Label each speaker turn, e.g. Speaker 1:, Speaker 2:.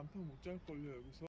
Speaker 1: 남편 못 잘걸요 여기서?